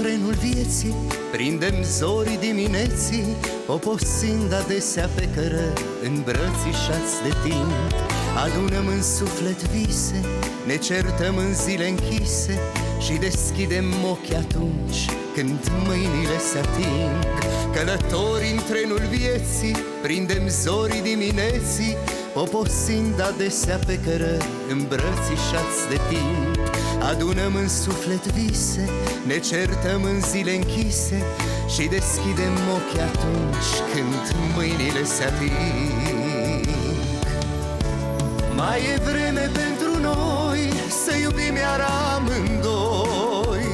trenul vieții Prindem zorii dimineții Poposind adesea pe cără Îmbrățișați de timp Adunăm în suflet vise Ne certăm în zile închise Și deschidem ochii atunci Când mâinile se ating. Călători în trenul vieții Prindem zorii dimineții Poposind adesea pe cără Îmbrățișați de timp. Adunăm în suflet vise Ne certăm în zile închise Și deschidem ochii atunci Când mâinile se ating. Mai e vreme pentru noi Să iubim iar amândoi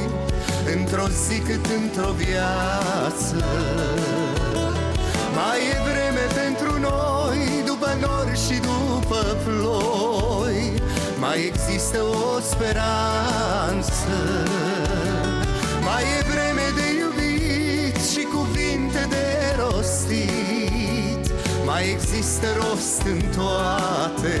Într-o zi cât într-o viață. Mai e vreme pentru noi După nori și după ploi mai există o speranță. Mai e vreme de iubit și cuvinte de rostit Mai există rost în toate.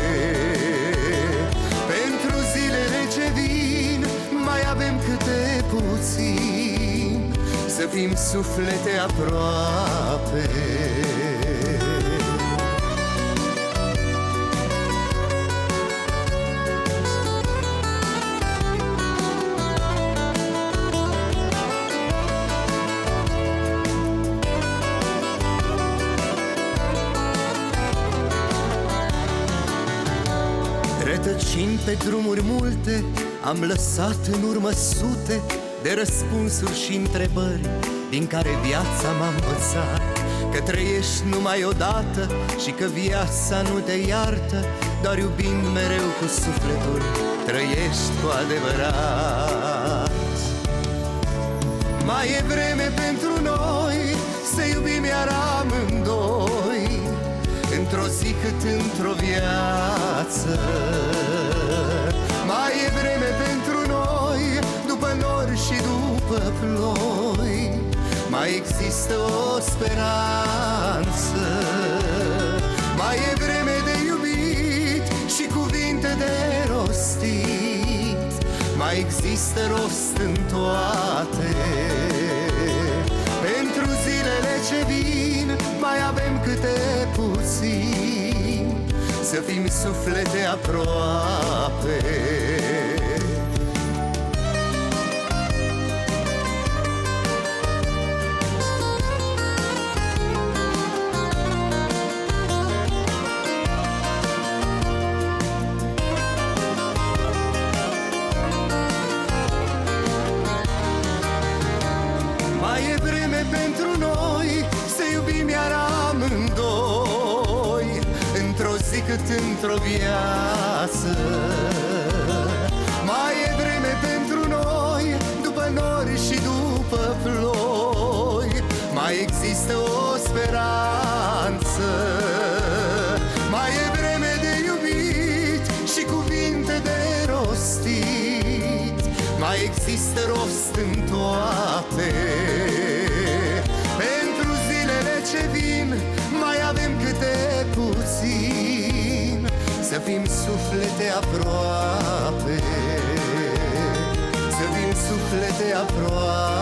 Pentru zilele ce vin mai avem câte puțin Să fim suflete aproape Rătăcind pe drumuri multe Am lăsat în urmă sute De răspunsuri și întrebări Din care viața m-a învățat Că trăiești numai odată Și că viața nu te iartă Doar iubind mereu cu sufletul Trăiești cu adevărat. Mai e vreme pentru noi Să iubim iar amândoi Într-o zi cât într-o viață Mai există o speranță. Mai e vreme de iubit Și cuvinte de rostit. Mai există rost în toate. Pentru zilele ce vin Mai avem câte puțin. Să fim suflete aproape Într-o zi cât într-o viață. Mai e vreme pentru noi După nori și după ploi. Mai există o speranță. Mai e vreme de iubit Și cuvinte de rostit. Mai există rost în toate fim suflete aproape. Să fim suflete aproape